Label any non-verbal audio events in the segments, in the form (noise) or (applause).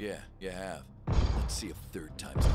Yeah, you have. Let's see if third time's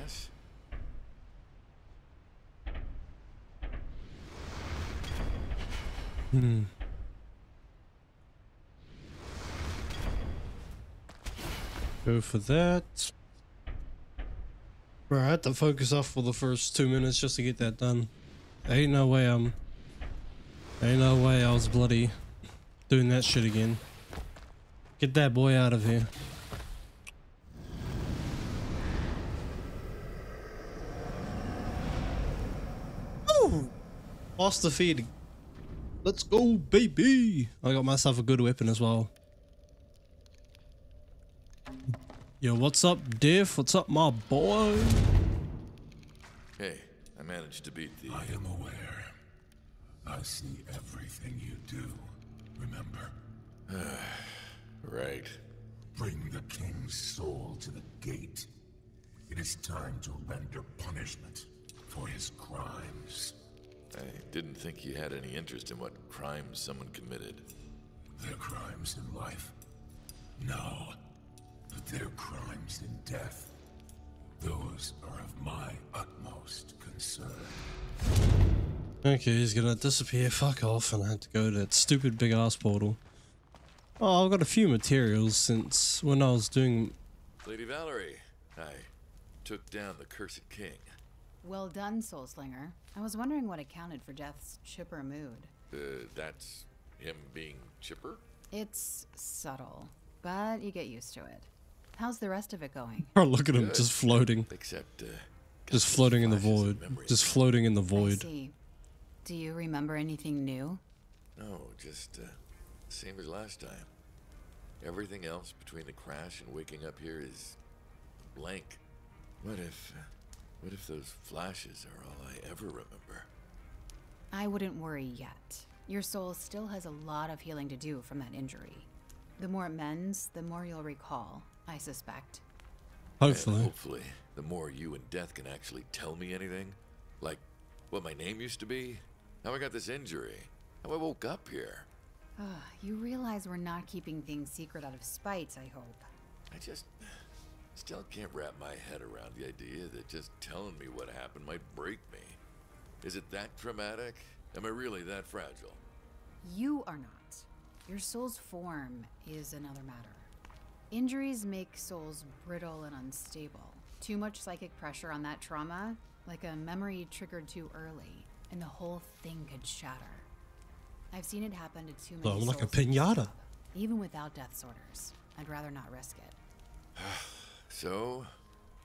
guess. Hmm. Go for that. Bro, I had to focus off for the first two minutes just to get that done. Ain't no way I'm. Ain't no way I was bloody doing that shit again. Get that boy out of here. Ooh! Boss defeated. Let's go, baby! I got myself a good weapon as well. Yo, what's up, Diff? What's up, my boy? Hey, I managed to beat the. I am aware. I see everything you do. Remember, (sighs) Right. bring the king's soul to the gate. It is time to render punishment for his crimes. I didn't think you had any interest in what crimes someone committed. Their crimes in life? No. But their crimes in death. Those are of my utmost concern. Okay, he's gonna disappear, fuck off, and I had to go to that stupid big ass portal. Oh, I've got a few materials since when I was doing. Lady Valerie, I took down the Cursed King. Well done, Soulslinger. I was wondering what accounted for Death's chipper mood. Uh, that's him being chipper? It's subtle, but you get used to it. How's the rest of it going? Oh, (laughs) look at him Good. just floating, Except, uh. just floating in the void, just floating in the I void. see. Do you remember anything new? No, just, uh, same as last time. Everything else between the crash and waking up here is blank. What if. Uh, what if those flashes are all I ever remember? I wouldn't worry yet. Your soul still has a lot of healing to do from that injury. The more it mends, the more you'll recall, I suspect. And Hopefully. hopefully, the more you and Death can actually tell me anything, like what my name used to be, how I got this injury, how I woke up here. Ah, you realize we're not keeping things secret out of spite, I hope. I just. Still can't wrap my head around the idea that just telling me what happened might break me. Is it that traumatic? Am I really that fragile? You are not. Your soul's form is another matter. Injuries make souls brittle and unstable. Too much psychic pressure on that trauma, like a memory triggered too early, and the whole thing could shatter. I've seen it happen to too many I'm like a souls in this pinata. Even without death's orders. I'd rather not risk it. (sighs) (sighs) So,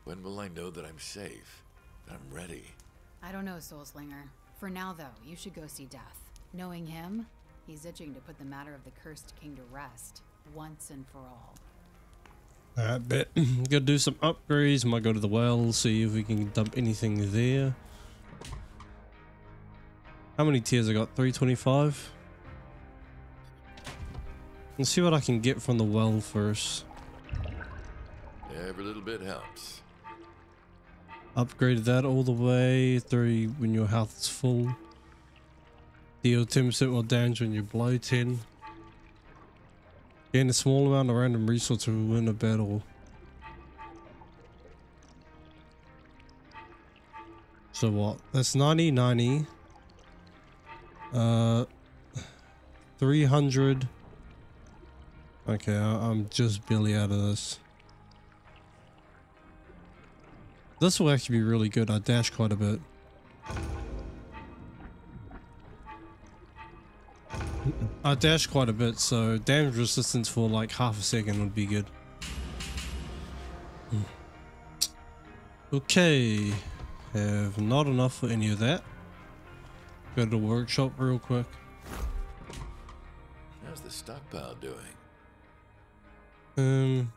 when will I know that I'm safe? That I'm ready? I don't know, Soul Slinger. For now, though, you should go see Death. Knowing him, he's itching to put the matter of the Cursed King to rest, once and for all. I bet. (clears throat) Gotta do some upgrades. Might go to the well, see if we can dump anything there. How many tiers I got? 325? Let's see what I can get from the well first. Every little bit helps. Upgraded that all the way. 30 when your health is full. Deal 10% more damage when you blow 10. Gain a small amount of random resources to win a battle. So what? That's 90, 90. Uh, 300. Okay, I- I'm just barely out of this. This will actually be really good. I dash quite a bit. I dash quite a bit, so damage resistance for like half a second would be good. Hmm. Okay, have not enough for any of that. Go to the workshop real quick. How's the stockpile doing? Um,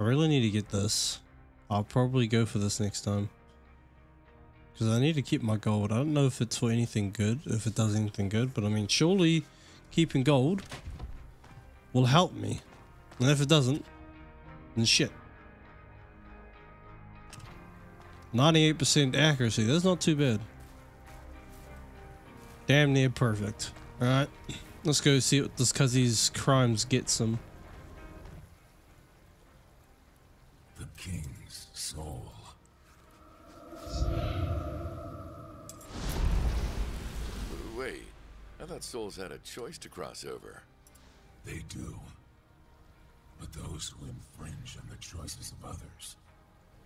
I really need to get this. I'll probably go for this next time. Because I need to keep my gold. I don't know if it's for anything good, if it does anything good, but I mean, surely keeping gold will help me. And if it doesn't, then shit. 98% accuracy, that's not too bad. Damn near perfect. Alright, let's go see what this Cuzzy's crimes gets him. The king's soul. Wait, I thought souls had a choice to cross over. They do. But those who infringe on the choices of others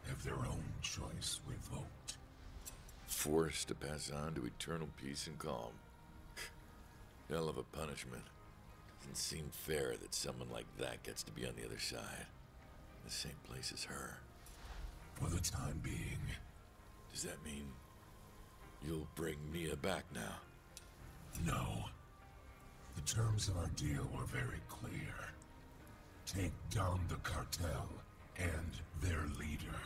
have their own choice revoked. Forced to pass on to eternal peace and calm. Hell of a punishment. Doesn't seem fair that someone like that gets to be on the other side. The same place as her. For the time being, Does that mean you'll bring Mia back now? No. The terms of our deal were very clear. Take down the cartel and their leader,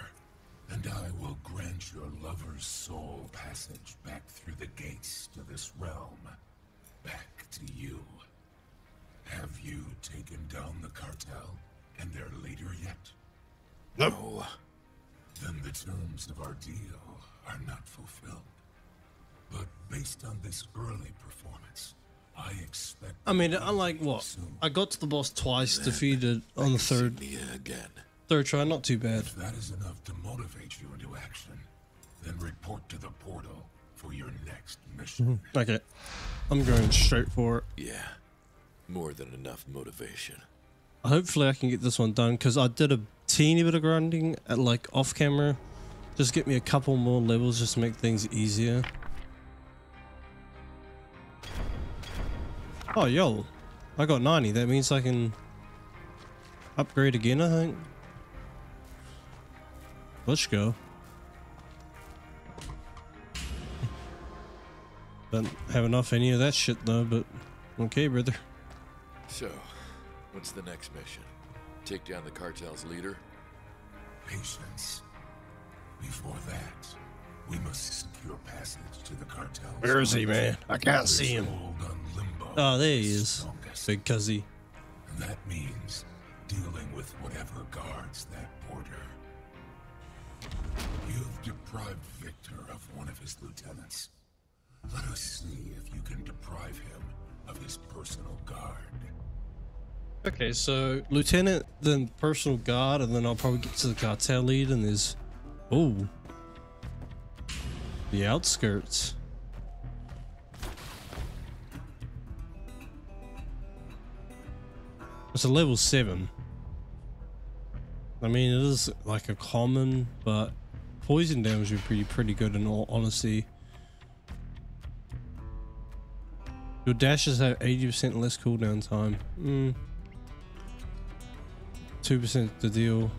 and I will grant your lover's soul passage back through the gates to this realm. Back to you. Have you taken down the cartel and their leader yet? No. Then the terms of our deal are not fulfilled. But based on this early performance, I expect. I mean, unlike what? soon. I got to the boss twice, defeated on the third again. third try, not too bad. If that is enough to motivate you into action, then report to the portal for your next mission. Mm-hmm. Okay, I'm going straight for it. Yeah. More than enough motivation. Hopefully, I can get this one done because I did a teeny bit of grinding at like off camera. Just get me a couple more levels just to make things easier. Oh, yo. I got 90. That means I can upgrade again, I think. Let's (laughs) go. Don't have enough any of that shit though, but okay, brother. So, what's the next mission? Take down the cartel's leader? Patience. Before that, we must secure passage to the cartel. Where is he, man? I can't see him. Limbo. Oh, there he is is. strongest. Big cuzzy. That means dealing with whatever guards that border. You've deprived Victor of one of his lieutenants. Let us see if you can deprive him of his personal guard. Okay, so lieutenant, then personal guard, and then I'll probably get to the cartel lead, and there's, oh, the outskirts. It's a level seven. I mean, it is like a common, but poison damage would be pretty pretty good in all honesty. Your dashes have 80% less cooldown time. Mm. 2% the deal.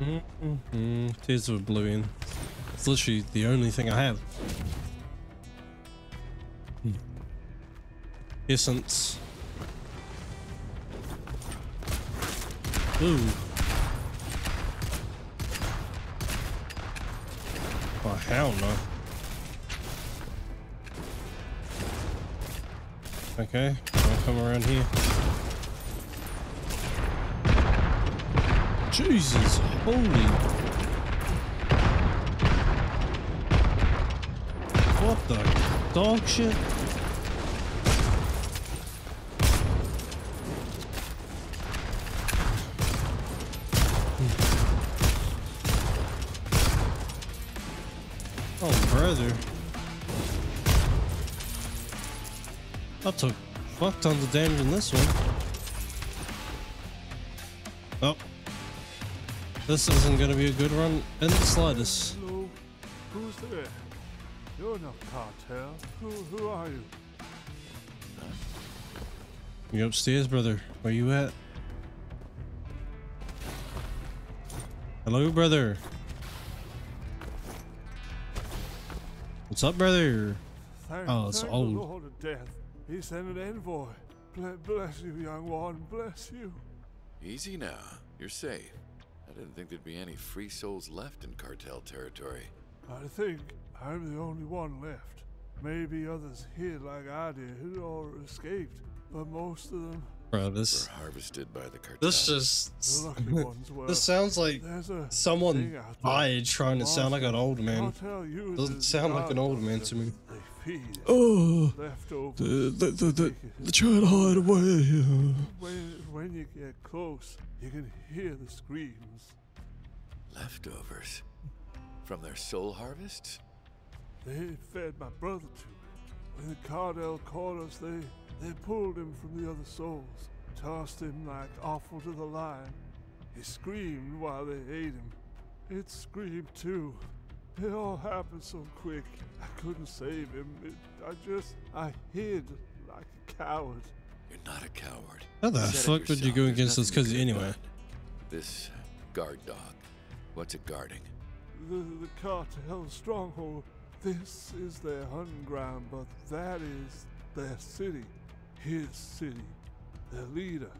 Mm-hmm. Tears of Oblivion. It's literally the only thing I have. Essence. Ooh. Oh, hell no. Okay, I'll come around here. Jesus, holy. What the dog shit? Brother. I took fuck tons of damage in this one. Oh. This isn't gonna be a good run in the slightest. Hello? Who's there? You're not cartel. Who who are you? You upstairs, brother. Where you at? Hello, brother. What's up, brother? Thank, Oh, it's thank old. the Lord of Death. He sent an envoy. Bless you, young one. Bless you. Easy now. You're safe. I didn't think there'd be any free souls left in cartel territory. I think I'm the only one left. Maybe others hid like I did or escaped, but most of them, Bro, this harvested by the cartel. This just the lucky ones were. this sounds like someone thing died trying to sound like an old man. Doesn't sound like an old man to me. Oh, leftovers. the the the, the trying to hide away. When, when you get close, you can hear the screams. Leftovers. From their soul harvests? They fed my brother to it. When the cartel caught us, they, they pulled him from the other souls, tossed him like offal to the lion. He screamed while they ate him. It screamed too. It all happened so quick. I couldn't save him. It, I just, I hid like a coward. You're not a coward. How the You said it fuck would you go against this nothing cuz anyway? This guard dog. What's it guarding? The, the cartel stronghold. This is their hunting ground, but that is their city. His city. Their leader.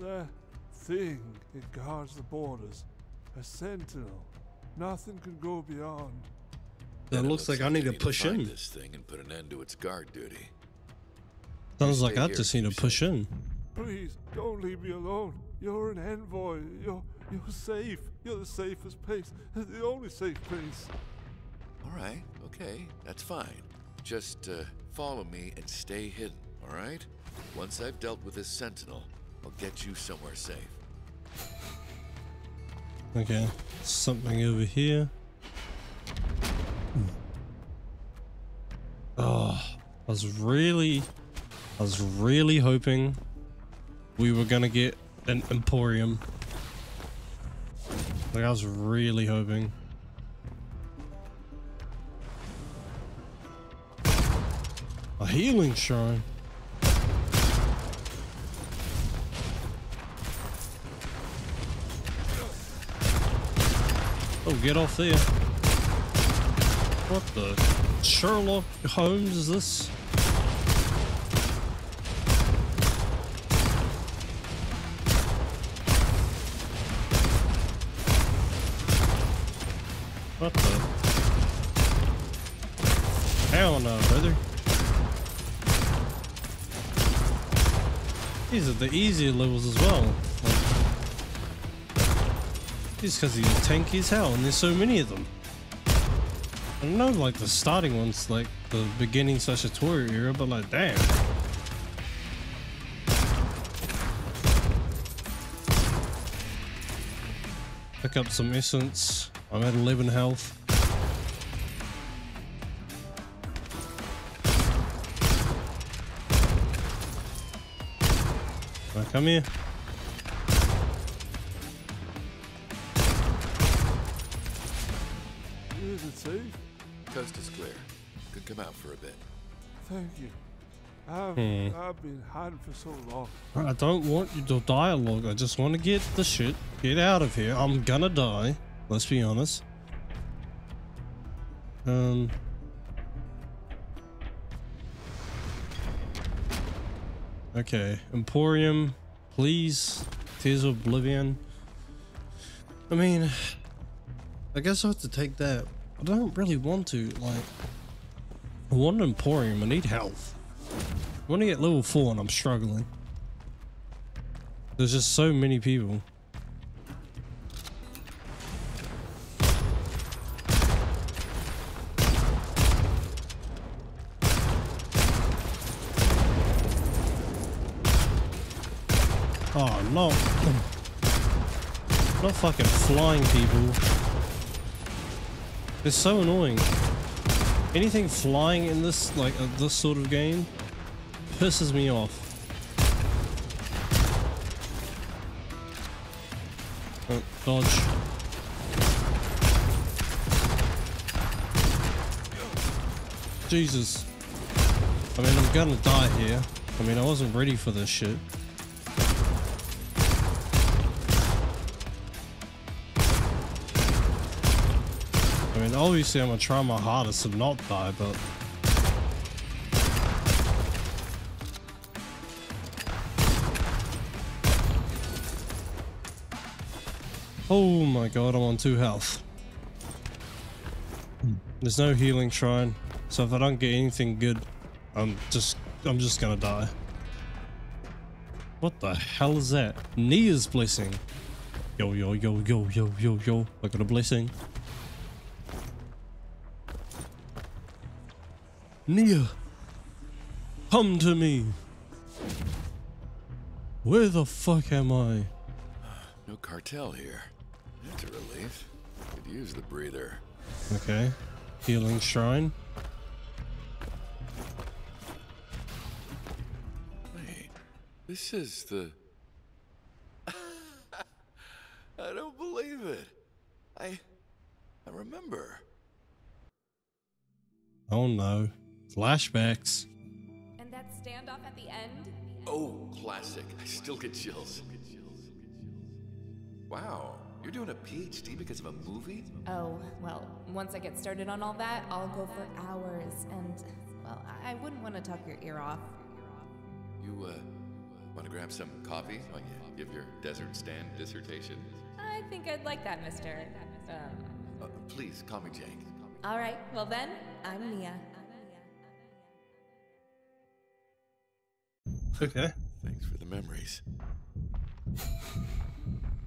That thing, it guards the borders. A sentinel. Nothing can go beyond. That Then it looks like I need to push find in. this thing and put an end to its guard duty. Sounds like I just need to push in. Please, don't leave me alone. You're an envoy. You're you're safe. You're the safest place. The only safe place. All right, okay, that's fine. Just uh, follow me and stay hidden, all right? Once I've dealt with this sentinel, I'll get you somewhere safe. Okay, something over here. Oh, I was really, I was really hoping we were gonna get an Emporium. Like I was really hoping. A healing shrine. Oh, get off there. What the Sherlock Holmes is this? What the? Hell no, brother. These are the easier levels as well. Just because he's tanky as hell and there's so many of them. I don't know, like the starting ones, like the beginning slash tutorial era, but like, damn. Pick up some essence. I'm at 11 health. Come here? Thank you. I've, Hmm. I've been hiding for so long. I don't want you to dialogue. I just want to get the shit, get out of here. I'm gonna die. Let's be honest. Um. Okay, Emporium, please. Tears of Oblivion. I mean, I guess I have to take that. I don't really want to. Like, An Emporium. I need health. I want to get level 4 and I'm struggling. There's just so many people. Oh no. Not fucking flying people. It's so annoying. Anything flying in this like uh, this sort of game pisses me off. Oh, dodge. Jesus. I mean, I'm gonna die here. I mean, I wasn't ready for this shit. Oh, obviously I'm gonna try my hardest to not die, but... Oh my god, I'm on 2 health. There's no healing shrine, so if I don't get anything good, I'm just I'm just gonna die. What the hell is that? Nia's blessing. Yo yo yo yo yo yo yo. I got a blessing. Nia, come to me. Where the fuck am I? No cartel here. That's a relief. Could use the breather. Okay. Healing shrine. Wait, this is the. (laughs) I don't believe it. I. I remember. Oh no. Flashbacks. And that standoff at the end? Oh, classic. I still get chills. Wow, you're doing a PhD because of a movie? Oh, well, once I get started on all that, I'll go for hours, and, well, I I wouldn't want to talk your ear off. You, uh, want to grab some coffee while you give your desert stand dissertation? I think I'd like that, mister. Um, Uh, please, call me Jake. all right, well then, I'm Nia. Okay. Thanks for the memories.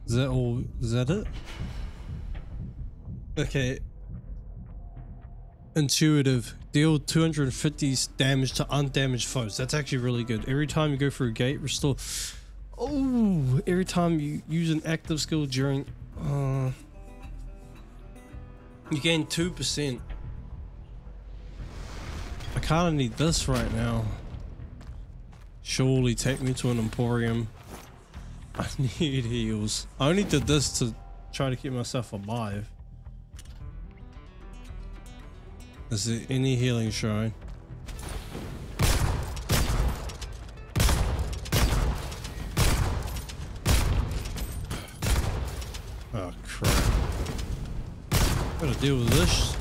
Is that all? Is that it? Okay. Intuitive. Deal 250 damage to undamaged foes. That's actually really good. Every time you go through a gate, restore. Oh, every time you use an active skill during. Uh, you gain 2%. I kind of need this right now. Surely take me to an Emporium. I (laughs) need heals. I only did this to try to keep myself alive. Is there any healing shrine? Oh crap. Gotta deal with this.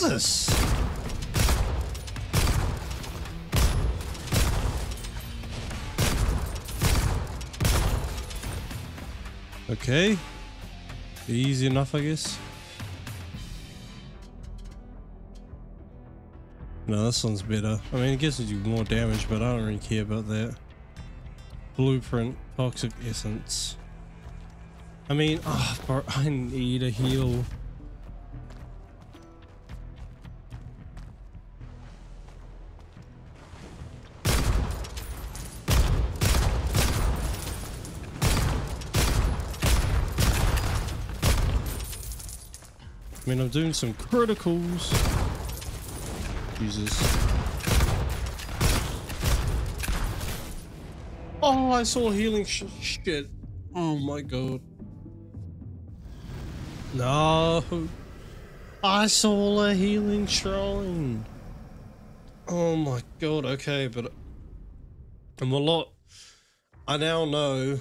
This? Okay. Easy enough, I guess. No, this one's better. I mean, it gives you more damage, but I don't really care about that. Blueprint, toxic essence. I mean, ah, bro, I need a heal. I mean, I'm doing some criticals. Jesus. Oh, I saw healing sh shit. Oh my god. No. I saw a healing shrine. Oh my god, okay, but I'm a lot. I now know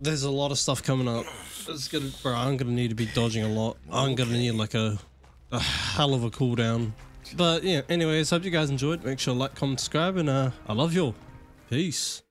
there's a lot of stuff coming up. It's gonna, bro, I'm gonna need to be dodging a lot. I'm gonna need like a, a hell of a cooldown. But yeah, anyways, hope you guys enjoyed. Make sure to like, comment, subscribe, and uh, I love you all. Peace.